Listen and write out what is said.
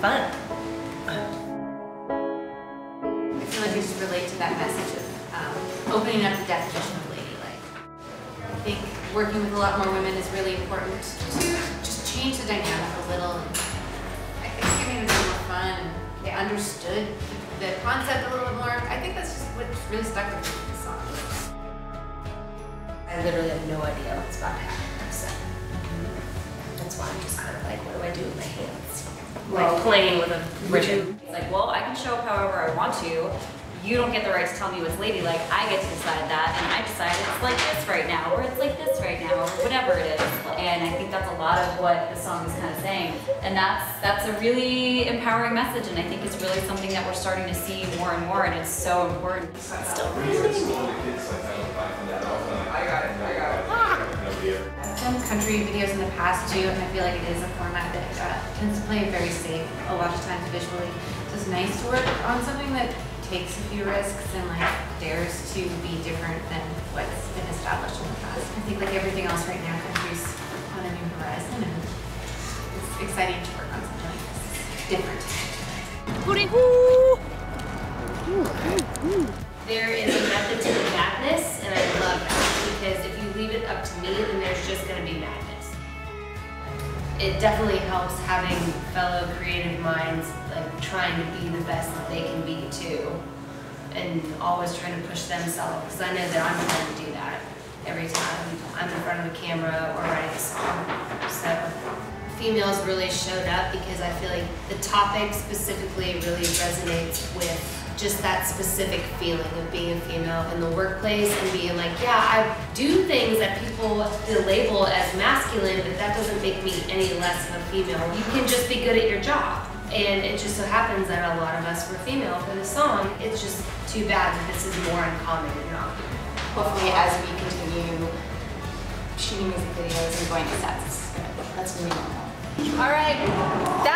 fun. I feel like I just relate to that message of um, opening up the definition of ladylike. I think working with a lot more women is really important to just change the dynamic a little. I think giving it a little more fun and they understood the concept a little bit more. I think that's just what really stuck with me with the song. I literally have no idea what's about to happen. So that's why I'm just kind of like, what do I do with my hands? Well, like playing with a ribbon. It's like, well, I can show up however I want to. You don't get the right to tell me what's ladylike. I get to decide that, and I decide it's like this right now, or it's like this right now, or whatever it is. And I think that's a lot of what the song is kind of saying. And that's that's a really empowering message, and I think it's really something that we're starting to see more and more, and it's so important. Still I've done country videos in the past too, and I feel like it is a format that uh, tends to play very safe a lot of times visually. So it's nice to work on something that takes a few risks and like dares to be different than what's been established in the past. I think like everything else right now, country's on a new horizon, and it's exciting to work on something like this. Different. It definitely helps having fellow creative minds like trying to be the best that they can be too, and always trying to push themselves. Because I know that I'm trying to do that every time I'm in front of a camera or writing a song. So females really showed up because I feel like the topic specifically really resonates with just that specific feeling of being a female in the workplace and being like, yeah, I do things that people label as masculine, but that doesn't make me any less of a female. You can just be good at your job. And it just so happens that a lot of us were female for the song. It's just too bad that this is more uncommon than not. hopefully as we continue shooting music videos and going to sets, that's gonna normal. All right, that